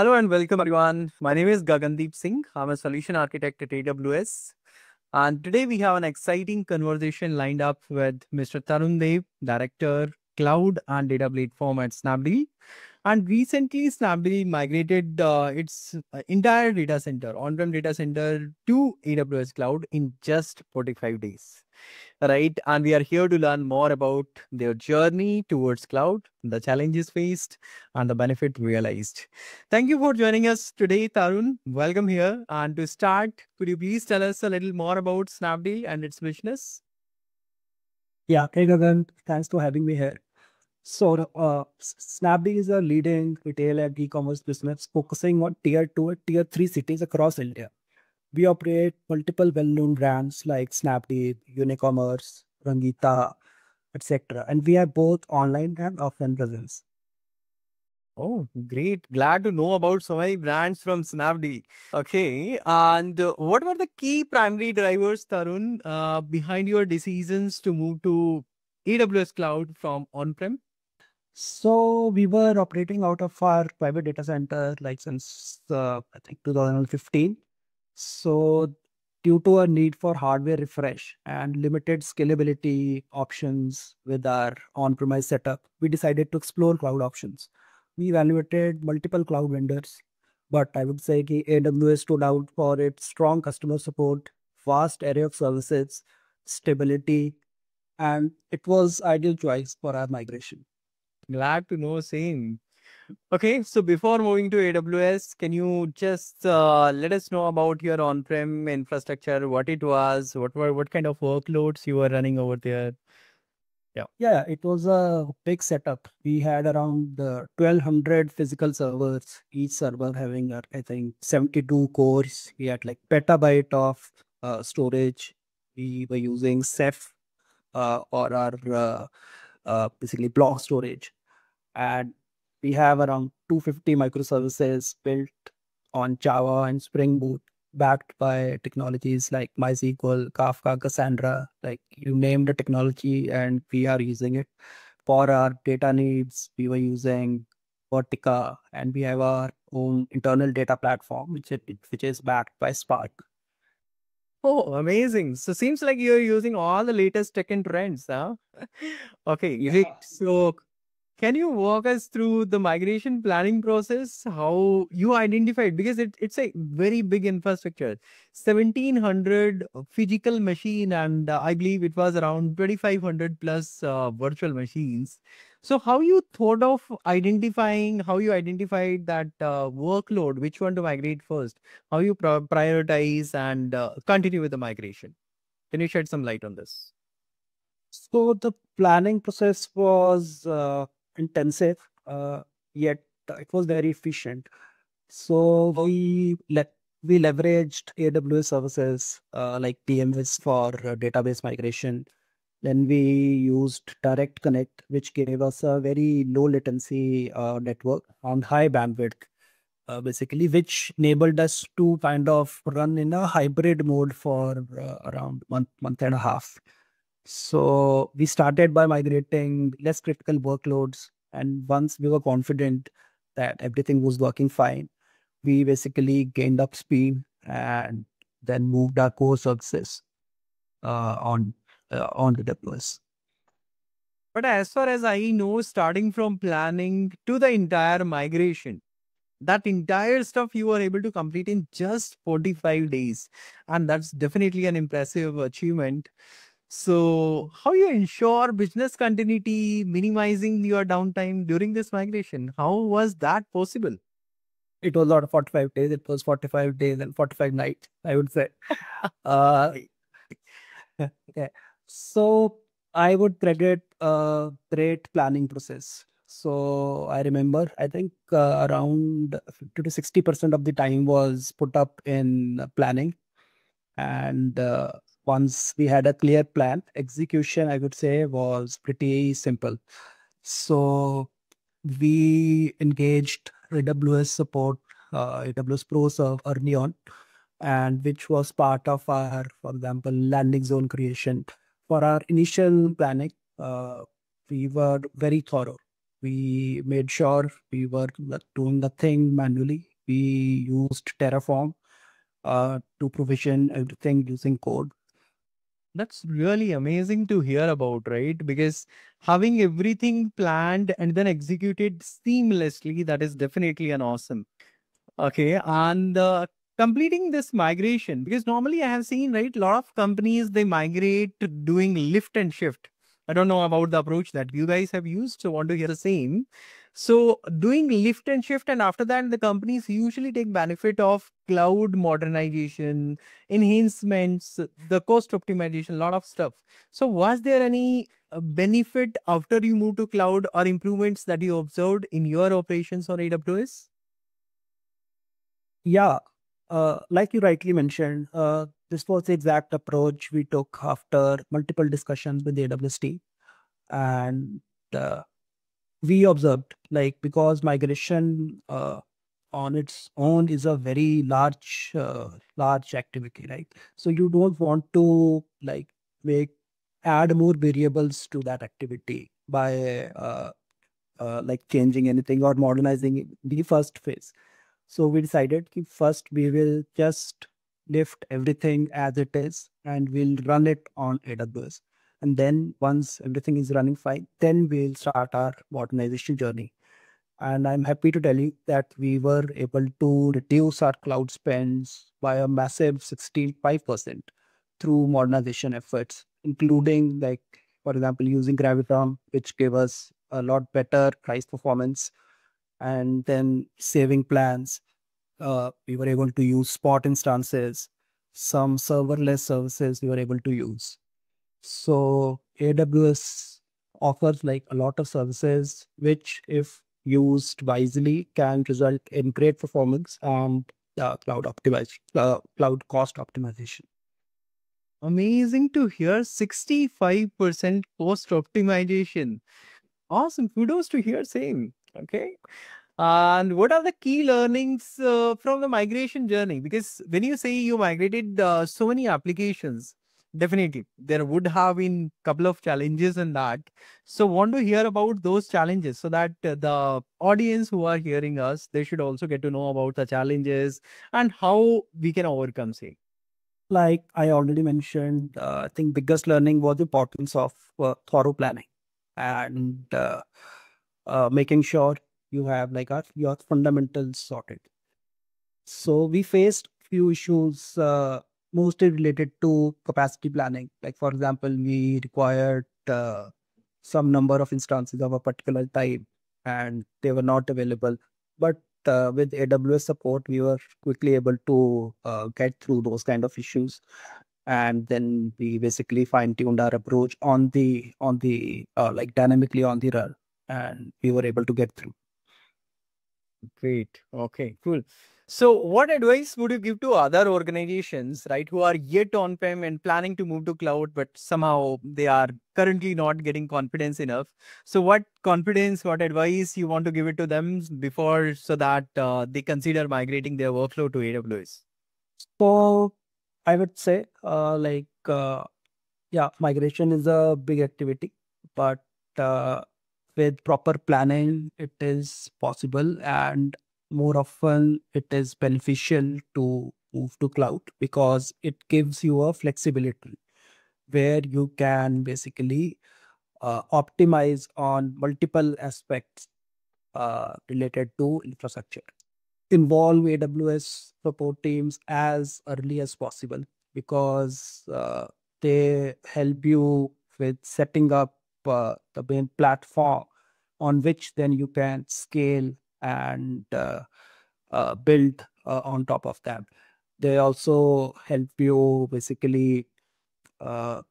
Hello and welcome everyone. My name is Gagandeep Singh. I'm a solution architect at AWS. And today we have an exciting conversation lined up with Mr. Tarun Dev, Director, Cloud and Data Platform at Snapdeal. And recently, Snapdeal migrated uh, its uh, entire data center, on-prem data center to AWS Cloud in just 45 days right? And we are here to learn more about their journey towards cloud, the challenges faced, and the benefit realized. Thank you for joining us today, Tarun. Welcome here. And to start, could you please tell us a little more about Snapdeal and its business? Yeah, hey Gagan, thanks for having me here. So, uh, Snapdeal is a leading retail and e-commerce business focusing on tier two and tier three cities across India. We operate multiple well-known brands like Snapdeal, Unicommerce, Rangeeta, etc. And we have both online and offline presence. Oh, great. Glad to know about so many brands from Snapdeal. Okay. And what were the key primary drivers, Tarun, uh, behind your decisions to move to AWS Cloud from on-prem? So we were operating out of our private data center like since uh, I think 2015 so due to a need for hardware refresh and limited scalability options with our on-premise setup, we decided to explore cloud options. We evaluated multiple cloud vendors, but I would say that AWS stood out for its strong customer support, vast array of services, stability, and it was ideal choice for our migration. Glad to know same. Okay, so before moving to AWS, can you just uh, let us know about your on-prem infrastructure, what it was, what were what kind of workloads you were running over there? Yeah, yeah, it was a big setup. We had around uh, 1200 physical servers, each server having, uh, I think, 72 cores. We had like petabyte of uh, storage. We were using Ceph uh, or our uh, basically block storage. And we have around 250 microservices built on Java and Spring Boot, backed by technologies like MySQL, Kafka, Cassandra, like you name the technology and we are using it. For our data needs, we were using Vertica and we have our own internal data platform, which, it, which is backed by Spark. Oh, amazing. So seems like you're using all the latest tech and trends, huh? okay, yeah. so can you walk us through the migration planning process? How you identified because it, it's a very big infrastructure, seventeen hundred physical machine, and uh, I believe it was around twenty five hundred plus uh, virtual machines. So how you thought of identifying? How you identified that uh, workload? Which one to migrate first? How you prioritize and uh, continue with the migration? Can you shed some light on this? So the planning process was uh, intensive, uh, yet it was very efficient. So we let we leveraged AWS services uh, like DMS for uh, database migration. Then we used Direct Connect, which gave us a very low latency uh, network on high bandwidth, uh, basically, which enabled us to kind of run in a hybrid mode for uh, around month month and a half. So we started by migrating less critical workloads. And once we were confident that everything was working fine, we basically gained up speed and then moved our core services uh, on uh, on the AWS. But as far as I know, starting from planning to the entire migration, that entire stuff you were able to complete in just 45 days. And that's definitely an impressive achievement. So how you ensure business continuity, minimizing your downtime during this migration? How was that possible? It was not 45 days. It was 45 days and 45 nights, I would say. uh, okay. So I would credit a great planning process. So I remember, I think uh, around 50 to 60% of the time was put up in planning. And uh, once we had a clear plan, execution, I would say, was pretty simple. So we engaged AWS support, uh, AWS Pro Serve early on, and which was part of our, for example, landing zone creation. For our initial planning, uh, we were very thorough. We made sure we were doing the thing manually we used Terraform uh, to provision everything using code. That's really amazing to hear about, right? Because having everything planned and then executed seamlessly, that is definitely an awesome. Okay. And uh, completing this migration, because normally I have seen, right, a lot of companies, they migrate doing lift and shift. I don't know about the approach that you guys have used, so want to hear the same. So doing lift and shift, and after that, the companies usually take benefit of cloud modernization, enhancements, the cost optimization, a lot of stuff. So was there any uh, benefit after you move to cloud or improvements that you observed in your operations on AWS? Yeah, uh, like you rightly mentioned, uh, this was the exact approach we took after multiple discussions with the AWS team. And uh, we observed, like, because migration uh, on its own is a very large, uh, large activity, right? So you don't want to like make add more variables to that activity by uh, uh, like changing anything or modernizing the first phase. So we decided first we will just lift everything as it is and we'll run it on AWS. And then once everything is running fine, then we'll start our modernization journey. And I'm happy to tell you that we were able to reduce our cloud spends by a massive 65% through modernization efforts, including like, for example, using Graviton, which gave us a lot better price performance and then saving plans uh, we were able to use spot instances, some serverless services we were able to use. So AWS offers like a lot of services, which if used wisely can result in great performance and uh, cloud optimization, uh, cloud cost optimization. Amazing to hear 65% cost optimization. Awesome. Kudos to hear same. Okay. And what are the key learnings uh, from the migration journey? Because when you say you migrated uh, so many applications, definitely there would have been a couple of challenges in that. So want to hear about those challenges so that uh, the audience who are hearing us, they should also get to know about the challenges and how we can overcome say. Like I already mentioned, uh, I think biggest learning was the importance of uh, thorough planning and uh, making sure you have like our, your fundamentals sorted. So we faced few issues uh, mostly related to capacity planning. Like for example, we required uh, some number of instances of a particular type and they were not available. But uh, with AWS support, we were quickly able to uh, get through those kind of issues. And then we basically fine tuned our approach on the on the uh, like dynamically on the run, and we were able to get through. Great. Okay, cool. So what advice would you give to other organizations, right, who are yet on-prem and planning to move to cloud, but somehow they are currently not getting confidence enough? So what confidence, what advice you want to give it to them before so that uh, they consider migrating their workflow to AWS? So I would say uh, like, uh, yeah, migration is a big activity, but uh, with proper planning, it is possible and more often it is beneficial to move to cloud because it gives you a flexibility where you can basically uh, optimize on multiple aspects uh, related to infrastructure. Involve AWS support teams as early as possible because uh, they help you with setting up uh, the main platform on which then you can scale and uh, uh, build uh, on top of that. They also help you basically uh,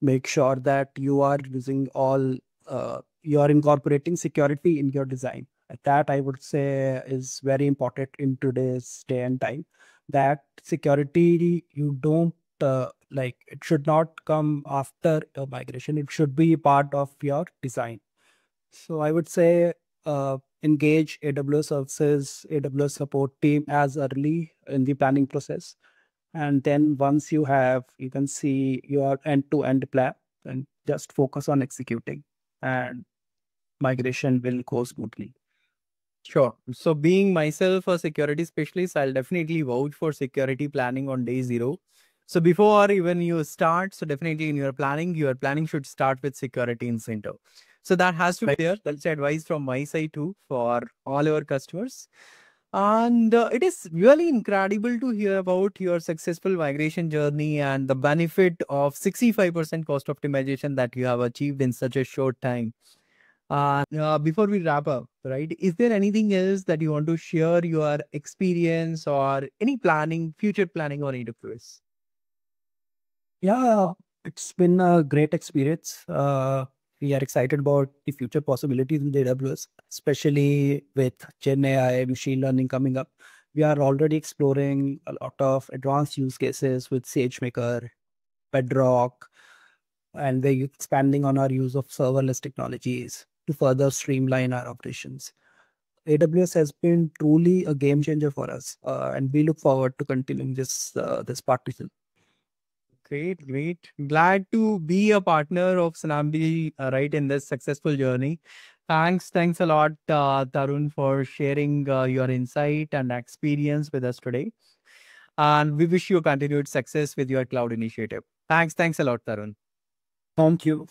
make sure that you are using all, uh, you are incorporating security in your design. That I would say is very important in today's day and time. That security you don't uh, like it should not come after your migration it should be part of your design so i would say uh, engage aws services aws support team as early in the planning process and then once you have you can see your end-to-end plan and just focus on executing and migration will go smoothly Sure. So, being myself a security specialist, I'll definitely vouch for security planning on day zero. So, before even you start, so definitely in your planning, your planning should start with security in center. So, that has to be there. That's advice from my side too for all our customers. And uh, it is really incredible to hear about your successful migration journey and the benefit of 65% cost optimization that you have achieved in such a short time. Uh, uh, before we wrap up, right, is there anything else that you want to share your experience or any planning, future planning on AWS? Yeah, it's been a great experience. Uh, we are excited about the future possibilities in the AWS, especially with Gen AI, machine learning coming up. We are already exploring a lot of advanced use cases with SageMaker, Bedrock, and we're expanding on our use of serverless technologies to further streamline our operations. AWS has been truly a game changer for us, uh, and we look forward to continuing this uh, this partnership. Great, great. Glad to be a partner of Snapdeal uh, right in this successful journey. Thanks, thanks a lot, uh, Tarun, for sharing uh, your insight and experience with us today. And we wish you continued success with your cloud initiative. Thanks, thanks a lot, Tarun. Thank you.